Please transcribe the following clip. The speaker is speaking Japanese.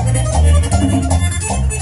「ここでもみんなでね」